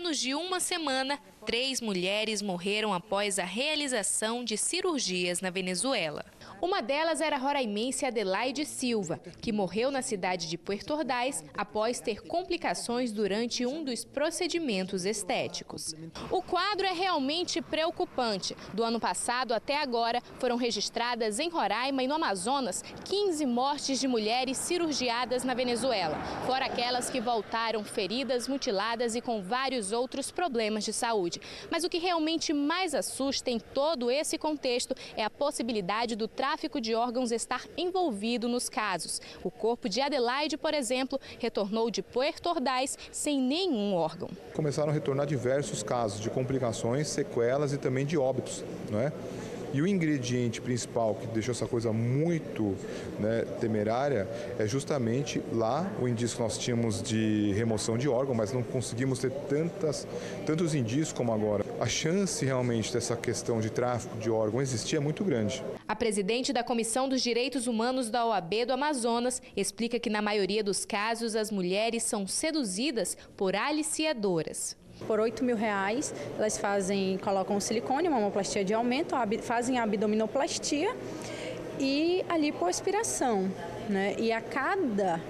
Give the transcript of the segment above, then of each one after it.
menos de uma semana, três mulheres morreram após a realização de cirurgias na Venezuela. Uma delas era a roraimense Adelaide Silva, que morreu na cidade de Puerto Ordaz após ter complicações durante um dos procedimentos estéticos. O quadro é realmente preocupante. Do ano passado até agora, foram registradas em Roraima e no Amazonas 15 mortes de mulheres cirurgiadas na Venezuela, fora aquelas que voltaram feridas, mutiladas e com vários outros problemas de saúde. Mas o que realmente mais assusta em todo esse contexto é a possibilidade do tráfico de órgãos estar envolvido nos casos. O corpo de Adelaide, por exemplo, retornou de Puerto Ordaz sem nenhum órgão. Começaram a retornar diversos casos de complicações, sequelas e também de óbitos, não é? E o ingrediente principal que deixou essa coisa muito né, temerária é justamente lá o indício que nós tínhamos de remoção de órgão, mas não conseguimos ter tantas, tantos indícios como agora. A chance realmente dessa questão de tráfico de órgão existir é muito grande. A presidente da Comissão dos Direitos Humanos da OAB do Amazonas explica que na maioria dos casos as mulheres são seduzidas por aliciadoras. Por 8 mil reais, elas fazem, colocam silicone, uma mamoplastia de aumento, fazem a abdominoplastia e a lipoaspiração. Né? E a cada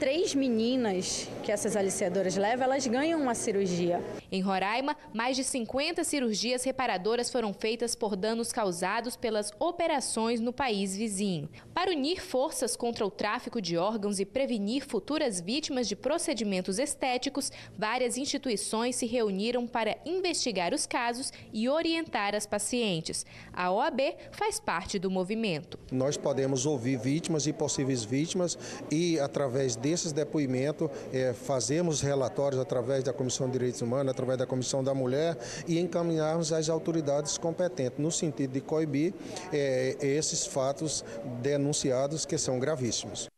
três meninas que essas aliciadoras levam, elas ganham uma cirurgia. Em Roraima, mais de 50 cirurgias reparadoras foram feitas por danos causados pelas operações no país vizinho. Para unir forças contra o tráfico de órgãos e prevenir futuras vítimas de procedimentos estéticos, várias instituições se reuniram para investigar os casos e orientar as pacientes. A OAB faz parte do movimento. Nós podemos ouvir vítimas e possíveis vítimas e, através de desses depoimentos, é, fazemos relatórios através da Comissão de Direitos Humanos, através da Comissão da Mulher e encaminharmos às autoridades competentes, no sentido de coibir é, esses fatos denunciados que são gravíssimos.